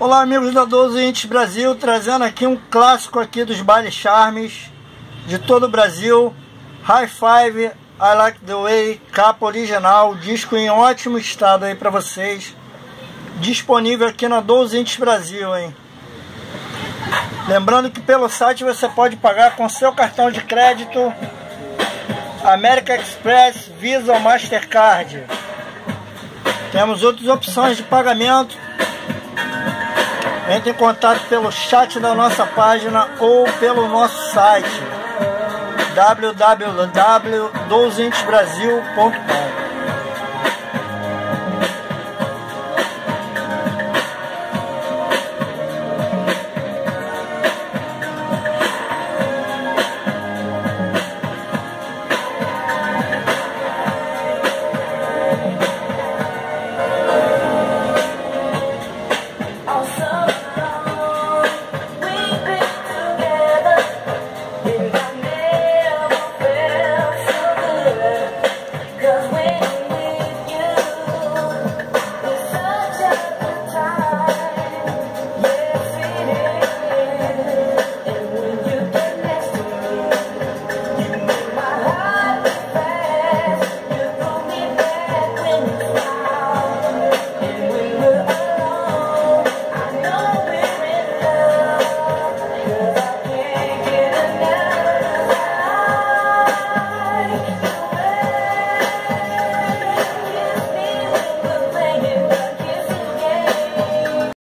Olá amigos da 12 Intes Brasil, trazendo aqui um clássico aqui dos bailes charmes de todo o Brasil. High Five, I Like The Way, capa original, disco em ótimo estado aí para vocês. Disponível aqui na 12 Intes Brasil, hein? Lembrando que pelo site você pode pagar com seu cartão de crédito American Express, Visa ou Mastercard. Temos outras opções de pagamento entre em contato pelo chat da nossa página ou pelo nosso site www.douzintesbrasil.com